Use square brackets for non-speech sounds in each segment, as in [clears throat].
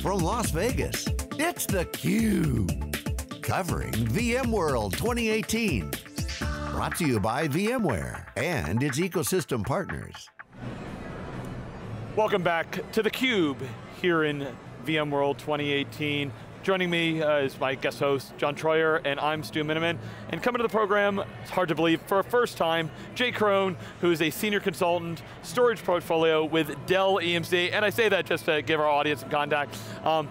from Las Vegas, it's theCUBE. Covering VMworld 2018. Brought to you by VMware and its ecosystem partners. Welcome back to theCUBE here in VMworld 2018. Joining me uh, is my guest host, John Troyer, and I'm Stu Miniman. And coming to the program, it's hard to believe, for a first time, Jay Krone, who is a senior consultant, storage portfolio with Dell EMC, and I say that just to give our audience some contact. Um,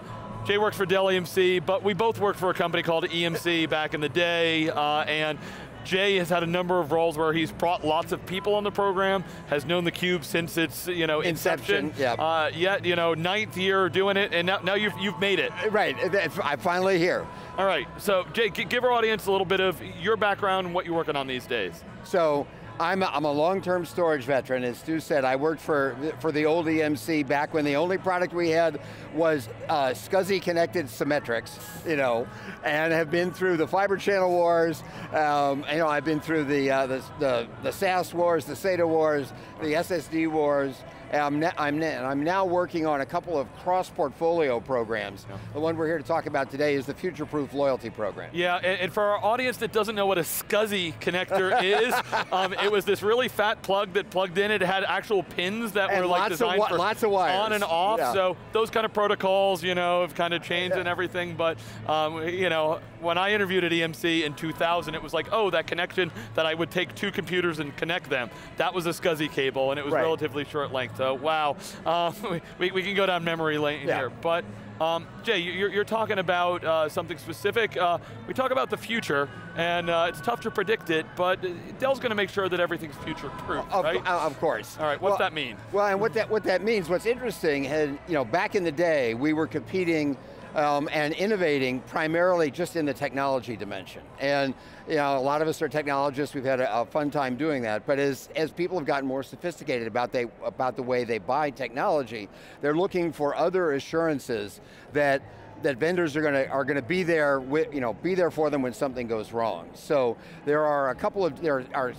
Jay works for Dell EMC, but we both worked for a company called EMC back in the day, uh, and Jay has had a number of roles where he's brought lots of people on the program, has known theCUBE since its you know, inception. inception yep. uh, yet, you know, ninth year doing it, and now, now you've, you've made it. Right, I'm finally here. All right, so Jay, give our audience a little bit of your background and what you're working on these days. So, I'm a, I'm a long-term storage veteran. As Stu said, I worked for, for the old EMC back when the only product we had was uh, SCSI connected Symmetrix, you know, and have been through the fiber channel wars, um, you know, I've been through the, uh, the, the, the SAS wars, the SATA wars, the SSD wars, I'm, I'm, I'm, now working on a couple of cross-portfolio programs. Yeah. The one we're here to talk about today is the Future Proof Loyalty Program. Yeah, and, and for our audience that doesn't know what a SCSI connector is, [laughs] um, it was this really fat plug that plugged in. It had actual pins that and were like designed for lots of wires. on and off. Yeah. So those kind of protocols, you know, have kind of changed yeah. and everything. But um, you know, when I interviewed at EMC in 2000, it was like, oh, that connection that I would take two computers and connect them. That was a SCSI cable, and it was right. relatively short length. So wow, uh, [laughs] we, we can go down memory lane yeah. here. But um, Jay, you're, you're, talking about uh, something specific. Uh, we talk about the future, and uh, it's tough to predict it, but Dell's going to make sure that everything's future-proof, of, right? Of course. All right, what's well, that mean? Well, and what that, what that means, what's interesting, had, you know, back in the day, we were competing um, and innovating primarily just in the technology dimension. And you know, a lot of us are technologists, we've had a, a, fun time doing that, but as, as people have gotten more sophisticated about, they, about the way they buy technology, they're looking for other assurances that that vendors are going to are going to be there with, you know be there for them when something goes wrong. So there are a couple of there are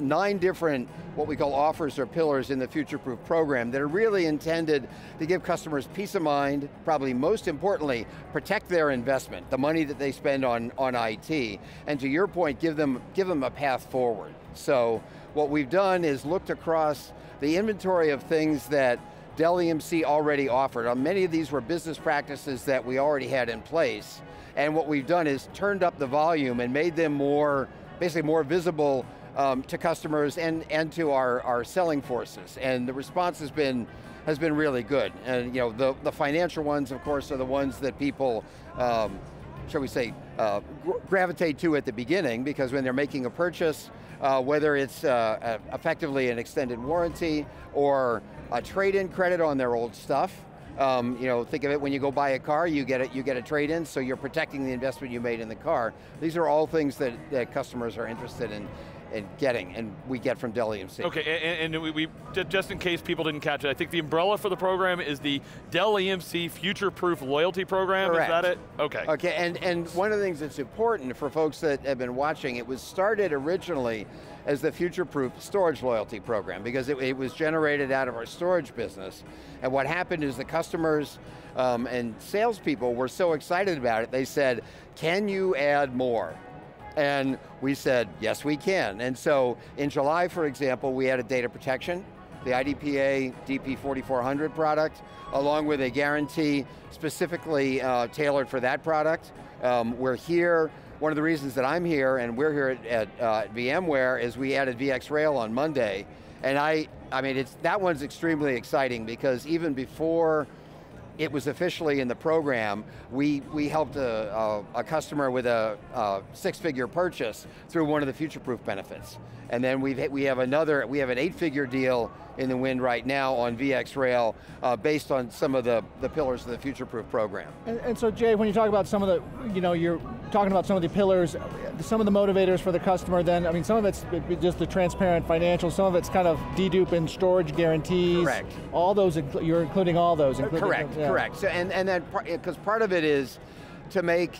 nine different, what we call offers or pillars in the Future Proof program that are really intended to give customers peace of mind, probably most importantly, protect their investment, the money that they spend on, on IT, and to your point, give them, give them a path forward. So what we've done is looked across the inventory of things that Dell EMC already offered. Uh, many of these were business practices that we already had in place, and what we've done is turned up the volume and made them more, basically more visible um, to customers and, and to our, our selling forces. And the response has been, has been really good. And you know, the, the financial ones, of course, are the ones that people, um, shall we say, uh, gravitate to at the beginning because when they're making a purchase, uh, whether it's uh, effectively an extended warranty or a trade-in credit on their old stuff, um, you know, think of it when you go buy a car, you get it, you get a trade-in, so you're protecting the investment you made in the car. These are all things that, that customers are interested in and getting, and we get from Dell EMC. Okay, and, and we, we, just in case people didn't catch it, I think the umbrella for the program is the Dell EMC Future Proof Loyalty Program, Correct. is that it? Okay. Okay, and, and one of the things that's important for folks that have been watching, it was started originally as the Future Proof Storage Loyalty Program because it, it was generated out of our storage business. And what happened is the customers um, and salespeople were so excited about it, they said, can you add more? And we said, yes we can. And so in July, for example, we added data protection, the IDPA DP4400 product, along with a guarantee specifically uh, tailored for that product. Um, we're here, one of the reasons that I'm here and we're here at, at uh, VMware is we added VxRail on Monday. And I, I mean, it's, that one's extremely exciting because even before it was officially in the program, we, we helped a, a, a customer with a, a six-figure purchase through one of the future-proof benefits. And then we've, we have another, we have an eight-figure deal in the wind right now on VxRail uh, based on some of the, the pillars of the future-proof program. And, and, so Jay, when you talk about some of the, you know, you're talking about some of the pillars, some of the motivators for the customer then, I mean, some of it's just the transparent financials, some of it's kind of dedupe and storage guarantees. Correct. All those, you're including all those. Including, correct, yeah. correct. So, and, and then, because part of it is to make,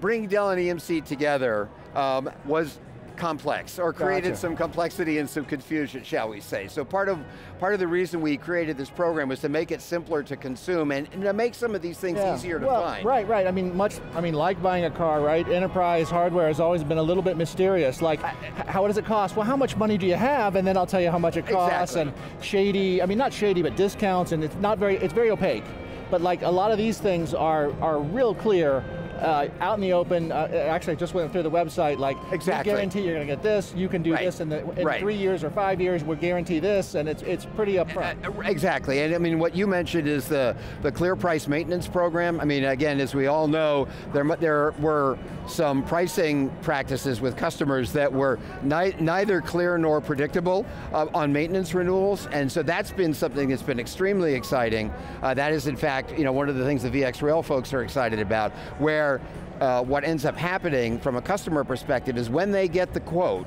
bring Dell and EMC together um, was complex or created Gotcha. some complexity and some confusion, shall we say. So part of, part of the reason we created this program was to make it simpler to consume and, and to make some of these things Yeah. easier to well, find. Right, right. I mean, much. I mean, like buying a car, right? Enterprise hardware has always been a little bit mysterious. Like, h- how does it cost? Well, how much money do you have? And then I'll tell you how much it costs. Exactly. And shady. I mean, not shady, but discounts, and it's not very. It's very opaque. But like a lot of these things are are real clear. Uh, out in the open, uh, actually I just went through the website, like, Exactly. we guarantee you're going to get this, you can do Right. this in, the, in Right. three years or five years, we guarantee this, and it's it's pretty upfront. Uh, Exactly, and I mean, what you mentioned is the, the clear price maintenance program. I mean, again, as we all know, there, there were some pricing practices with customers that were ni neither clear nor predictable uh, on maintenance renewals, and so that's been something that's been extremely exciting. Uh, that is, in fact, you know, one of the things the VxRail folks are excited about, where uh, what ends up happening from a customer perspective is when they get the quote,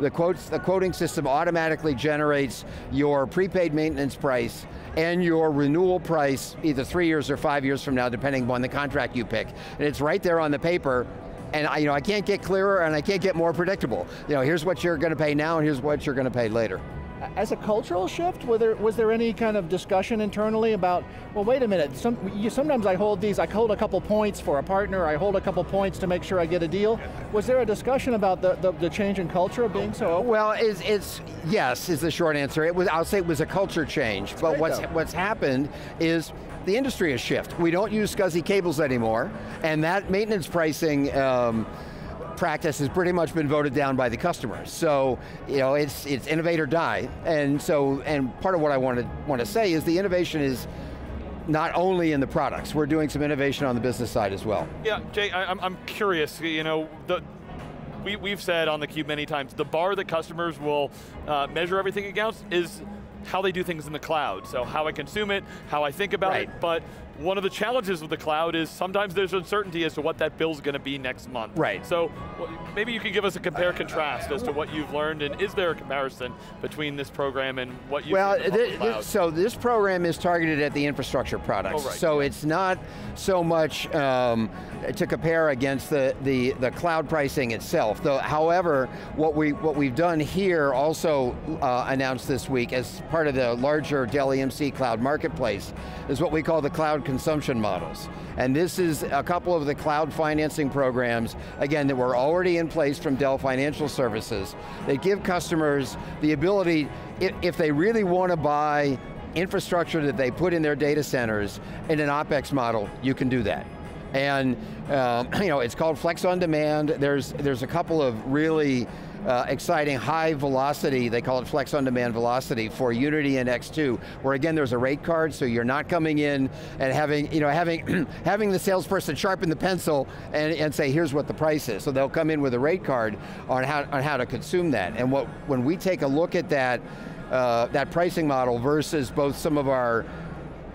the, quotes, the quoting system automatically generates your prepaid maintenance price and your renewal price either three years or five years from now, depending on the contract you pick. And it's right there on the paper, and I, you know, I can't get clearer and I can't get more predictable. You know, here's what you're going to pay now and here's what you're going to pay later. As a cultural shift, was there, was there any kind of discussion internally about, well, wait a minute, some, you, sometimes I hold these, I hold a couple points for a partner, I hold a couple points to make sure I get a deal. Was there a discussion about the, the, the change in culture of being so open? Well, it's, it's yes is the short answer. It was I'll say it was a culture change. but what's though. what's happened is the industry has shifted. We don't use SCSI cables anymore, and that maintenance pricing. Um, practice has pretty much been voted down by the customers. So, you know, it's it's innovate or die. And so, and part of what I want to want to say is the innovation is not only in the products. We're doing some innovation on the business side as well. Yeah, Jay, I, I'm, I'm curious. You know, the we, we've said on the cube many times, the bar that customers will uh, measure everything against is how they do things in the cloud. So how I consume it, how I think about Right. it. But one of the challenges with the cloud is sometimes there's uncertainty as to what that bill's going to be next month. Right. So maybe you could give us a compare contrast as to what you've learned, and is there a comparison between this program and what you Well, see in the public cloud? thi- so this program is targeted at the infrastructure products. Oh, right. So it's not so much um, to compare against the, the, the cloud pricing itself. Though, however, what we what we've done here also uh, announced this week as part of the larger Dell EMC Cloud Marketplace is what we call the cloud consumption models. And this is a couple of the cloud financing programs, again, that were already in place from Dell Financial Services. They give customers the ability, if, if they really want to buy infrastructure that they put in their data centers in an OpEx model, you can do that. And um, [clears throat] you know, it's called Flex on Demand. There's, there's a couple of really uh, exciting high velocity, they call it Flex on Demand velocity for Unity and X2, where again there's a rate card, so you're not coming in and having, you know, having, [clears throat] having the salesperson sharpen the pencil and, and say, here's what the price is. So they'll come in with a rate card on how, on how to consume that. And what, when we take a look at that, uh, that pricing model versus both some of our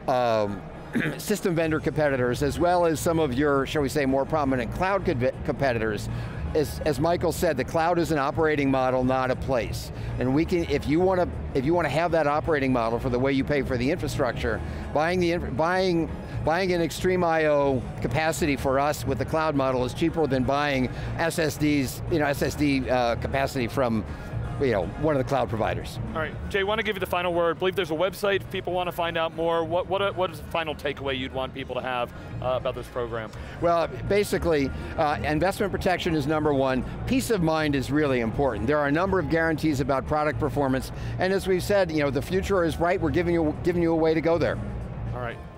um, [clears throat] system vendor competitors as well as some of your, shall we say, more prominent cloud competitors. As, as Michael said, the cloud is an operating model, not a place. And we can, if you want to, if you want to have that operating model for the way you pay for the infrastructure, buying the buying buying an XtremIO capacity for us with the cloud model is cheaper than buying SSDs, you know, SSD uh, capacity from, you know, one of the cloud providers. All right, Jay, want to give you the final word. I believe there's a website if people want to find out more. What, what, what is the final takeaway you'd want people to have uh, about this program? Well, basically, uh, investment protection is number one. Peace of mind is really important. There are a number of guarantees about product performance, and as we've said, you know, the future is right. We're giving you giving you a way to go there.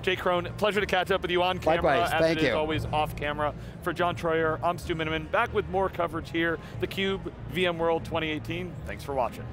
Jay Krone, pleasure to catch up with you on camera, Likewise, as thank it is you. always off camera. For John Troyer, I'm Stu Miniman, back with more coverage here, theCUBE, VMworld 2018. Thanks for watching.